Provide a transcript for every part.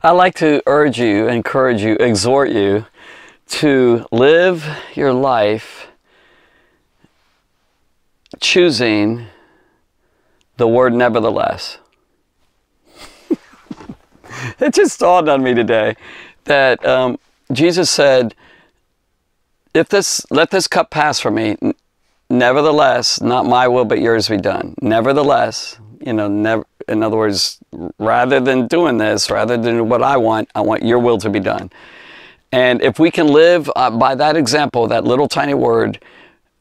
I like to urge you, encourage you, exhort you to live your life choosing the word nevertheless. it just dawned on me today that um, Jesus said, if this, let this cup pass from me, nevertheless, not my will, but yours be done. Nevertheless, you know, never, in other words, rather than doing this, rather than what I want, I want your will to be done. And if we can live uh, by that example, that little tiny word,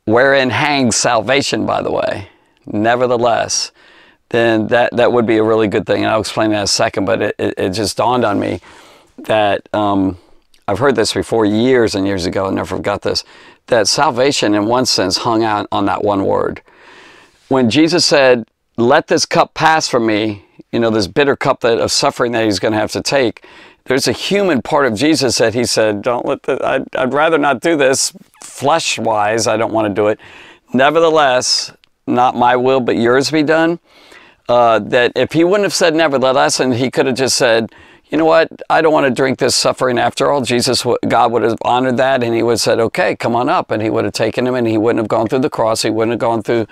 wherein hangs salvation, by the way, nevertheless, then that, that would be a really good thing. And I'll explain that in a second, but it, it, it just dawned on me that um, I've heard this before years and years ago, I never forgot this, that salvation in one sense hung out on that one word. When Jesus said, let this cup pass from me, you know, this bitter cup that, of suffering that he's going to have to take, there's a human part of Jesus that he said, don't let the, I'd, I'd rather not do this flesh wise. I don't want to do it. Nevertheless, not my will, but yours be done. Uh, that if he wouldn't have said nevertheless, and he could have just said, you know what, I don't want to drink this suffering after all. Jesus, God would have honored that and he would have said, okay, come on up. And he would have taken him and he wouldn't have gone through the cross. He wouldn't have gone through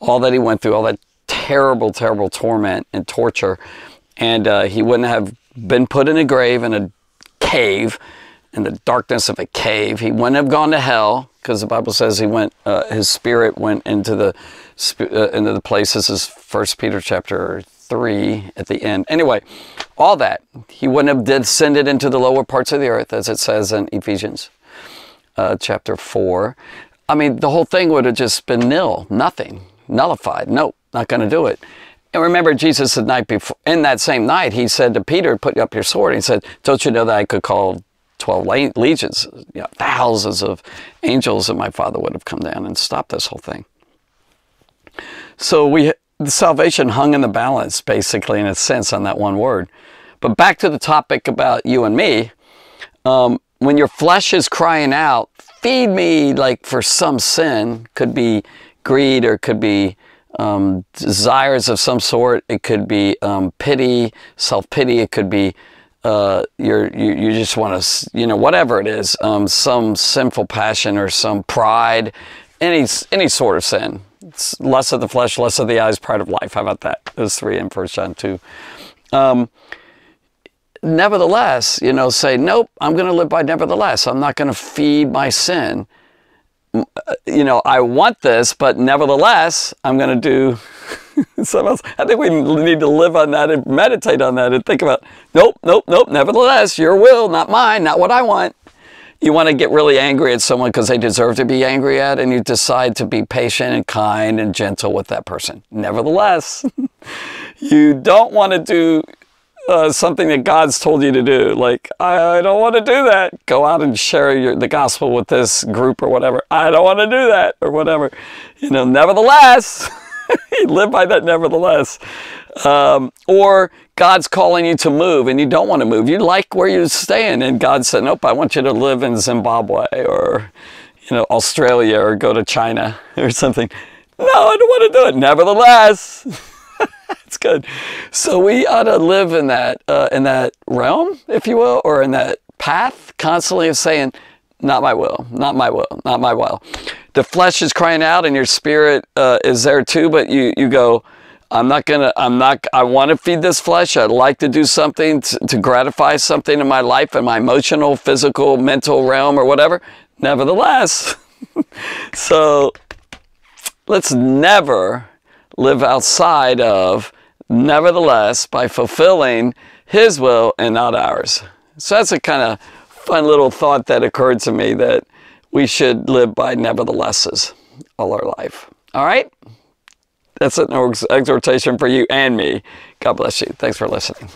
all that he went through, all that terrible, terrible torment and torture. And uh, he wouldn't have been put in a grave in a cave, in the darkness of a cave. He wouldn't have gone to hell because the Bible says he went, uh, his spirit went into the, uh, into the place. This is First Peter chapter 3 at the end. Anyway, all that. He wouldn't have descended into the lower parts of the earth, as it says in Ephesians uh, chapter 4. I mean, the whole thing would have just been nil, nothing, nullified. Nope, not going to do it. And remember, Jesus, the night before, in that same night, he said to Peter, Put up your sword. He said, Don't you know that I could call 12 legions, you know, thousands of angels, and my Father would have come down and stopped this whole thing. So we the salvation hung in the balance, basically, in a sense, on that one word. But back to the topic about you and me. Um, when your flesh is crying out, feed me like for some sin, could be greed or could be um, desires of some sort. It could be um, pity, self-pity. It could be uh, you you just want to, you know, whatever it is, um, some sinful passion or some pride, any, any sort of sin. It's less of the flesh, less of the eyes, pride of life. How about that? Those three in First John 2. Um, nevertheless, you know, say, nope, I'm going to live by nevertheless. I'm not going to feed my sin. You know, I want this, but nevertheless, I'm going to do something else. I think we need to live on that and meditate on that and think about, nope, nope, nope, nevertheless, your will, not mine, not what I want you want to get really angry at someone because they deserve to be angry at, and you decide to be patient and kind and gentle with that person. Nevertheless, you don't want to do uh, something that God's told you to do. Like, I, I don't want to do that. Go out and share your, the gospel with this group or whatever. I don't want to do that or whatever. You know, nevertheless, you live by that nevertheless. Um, or God's calling you to move and you don't want to move. You like where you're staying. And God said, nope, I want you to live in Zimbabwe or, you know, Australia or go to China or something. No, I don't want to do it. Nevertheless, it's good. So we ought to live in that, uh, in that realm, if you will, or in that path constantly of saying, not my will, not my will, not my will. The flesh is crying out and your spirit uh, is there too, but you, you go, I'm not gonna, I'm not, I want to feed this flesh. I'd like to do something to, to gratify something in my life, in my emotional, physical, mental realm or whatever. Nevertheless, so let's never live outside of nevertheless by fulfilling his will and not ours. So that's a kind of fun little thought that occurred to me that we should live by neverthelesses all our life. All right? That's an exhortation for you and me. God bless you. Thanks for listening.